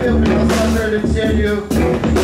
will be the pleasure to tell you.